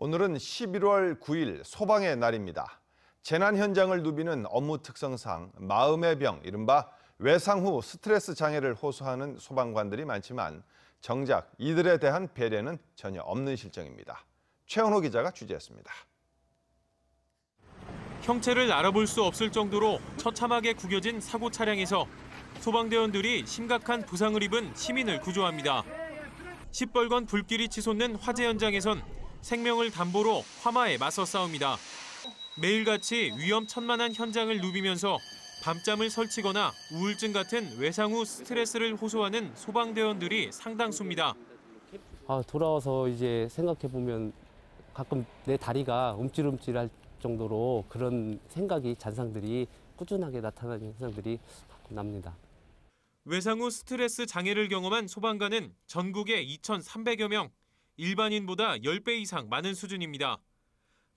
오늘은 11월 9일 소방의 날입니다. 재난 현장을 누비는 업무 특성상 마음의 병, 이른바 외상 후 스트레스 장애를 호소하는 소방관들이 많지만 정작 이들에 대한 배려는 전혀 없는 실정입니다. 최원호 기자가 취재했습니다. 형체를 알아볼 수 없을 정도로 처참하게 구겨진 사고 차량에서 소방대원들이 심각한 부상을 입은 시민을 구조합니다. 시뻘건 불길이 치솟는 화재 현장에선 생명을 담보로 화마에 맞서 싸웁니다. 매일같이 위험천만한 현장을 누비면서 밤잠을 설치거나 우울증 같은 외상 후 스트레스를 호소하는 소방대원들이 상당수입니다. 아, 돌아와서 이제 생각해 보면 가끔 내 다리가 움찔움찔할 정도로 그런 생각이 잔상들이 꾸준하게 나타나는 현상들이 가끔 납니다. 외상 후 스트레스 장애를 경험한 소방관은 전국에 2,300여 명, 일반인보다 10배 이상 많은 수준입니다.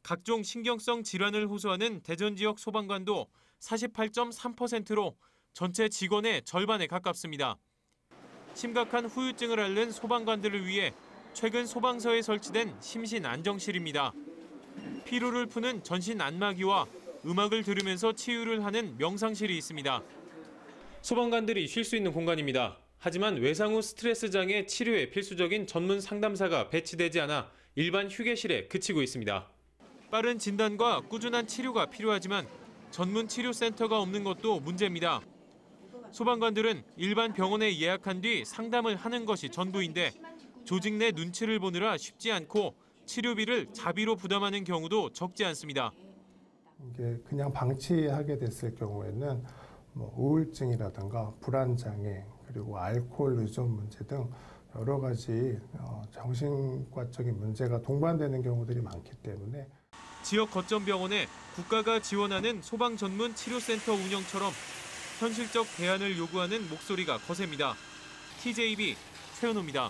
각종 신경성 질환을 호소하는 대전 지역 소방관도 48.3%로 전체 직원의 절반에 가깝습니다. 심각한 후유증을 앓는 소방관들을 위해 최근 소방서에 설치된 심신 안정실입니다. 피로를 푸는 전신 안마기와 음악을 들으면서 치유를 하는 명상실이 있습니다. 소방관들이 쉴 수 있는 공간입니다. 하지만 외상 후 스트레스 장애 치료에 필수적인 전문 상담사가 배치되지 않아 일반 휴게실에 그치고 있습니다. 빠른 진단과 꾸준한 치료가 필요하지만 전문 치료센터가 없는 것도 문제입니다. 소방관들은 일반 병원에 예약한 뒤 상담을 하는 것이 전부인데 조직 내 눈치를 보느라 쉽지 않고 치료비를 자비로 부담하는 경우도 적지 않습니다. 이게 그냥 방치하게 됐을 경우에는 뭐 우울증이라든가 불안 장애 그리고 알코올 의존 문제 등 여러 가지 어, 정신과적인 문제가 동반되는 경우들이 많기 때문에 지역 거점 병원에 국가가 지원하는 소방 전문 치료센터 운영처럼 현실적 대안을 요구하는 목소리가 거셉니다. TJB 최현우입니다.